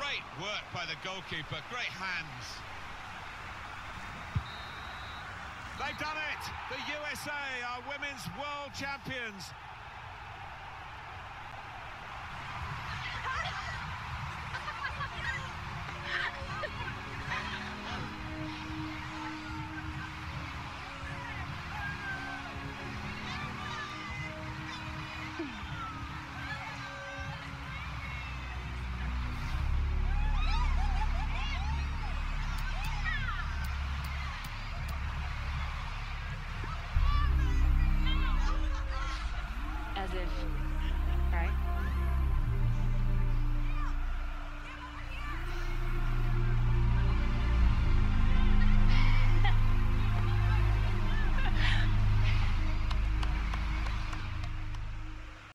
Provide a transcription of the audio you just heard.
Great work by the goalkeeper, great hands. They've done it! The USA are women's world champions. position.